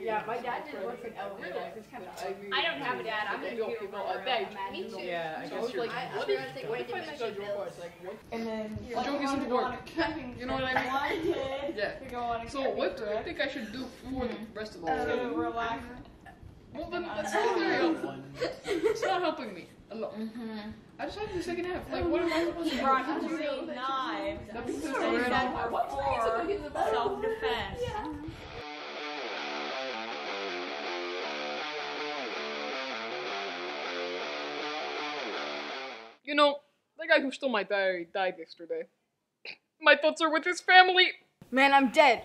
Yeah, my dad did work in elevator. Kind of I don't have a dad. I'm gonna Go people it. a bag. Me too. Yeah, I So guess it's you're. like, I- what was thinking what if I dimension make a joke bills. it's like. And then The joke isn't work. You know what I mean? Yeah. to go on So what do you think I should do for the rest of the to day? relax. Well, then that's not very helpful. It's not helping me a lot. I just have the second half. Like, what am I supposed to do? Brought three knives. That'd be They so said random. You know, the guy who stole my diary died yesterday. My thoughts are with his family. Man, I'm dead.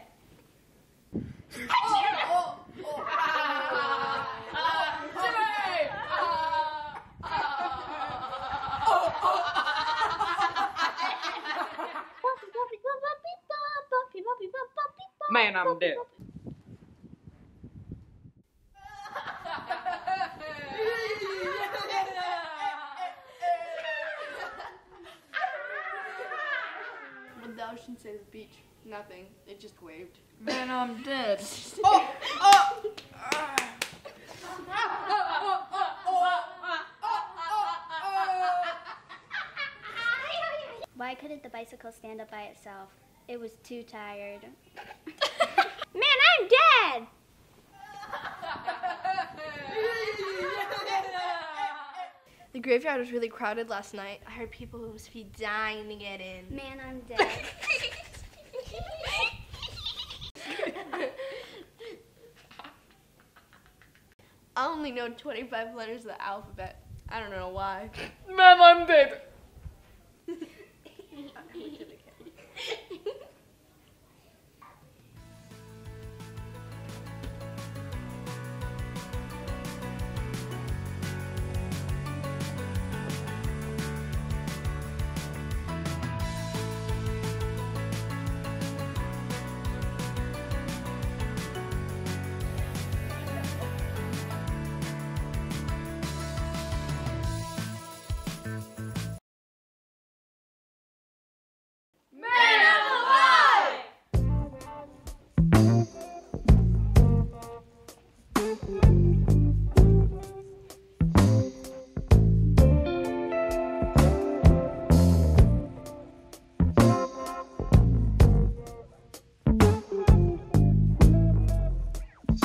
Man, I'm dead. What did the ocean say to the beach? Nothing. It just waved. Man, I'm dead. Why couldn't the bicycle stand up by itself? It was too tired. Man, I'm dead! The graveyard was really crowded last night. I heard people who must be dying to get in. Man, I'm dead. I only know 25 letters of the alphabet. I don't know why. Man, I'm dead.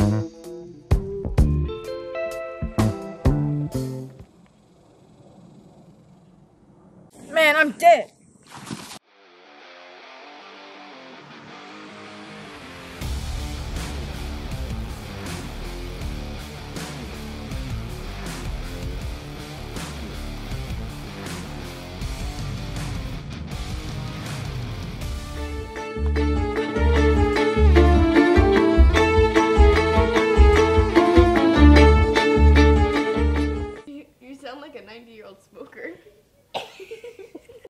Man, I'm dead.